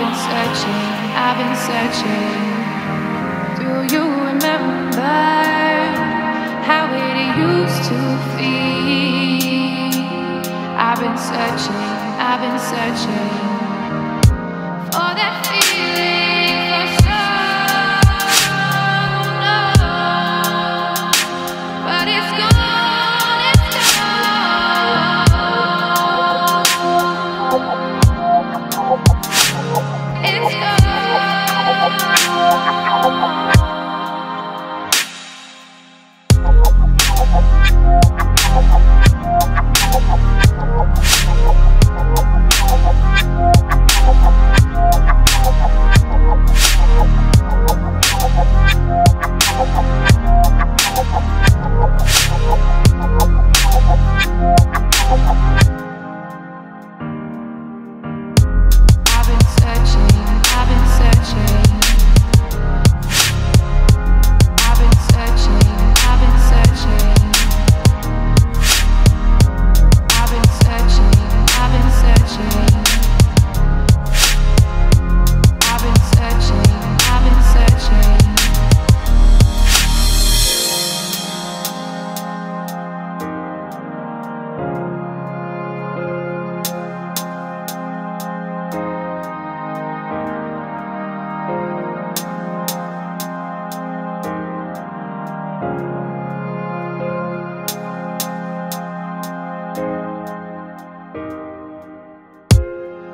been searching, I've been searching. Do you remember how it used to feel? I've been searching, I've been searching for that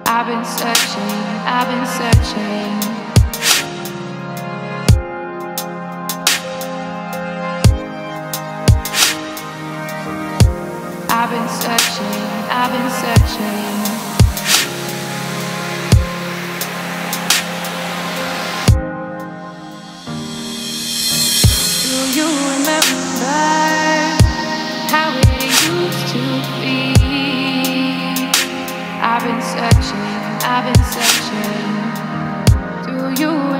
I've been searching, I've been searching. I've been searching, I've been searching. Do you remember searching, I've been searching. Do you